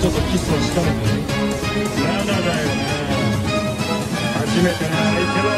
ちょっとキスをしたのにいまだだよな初めての相手は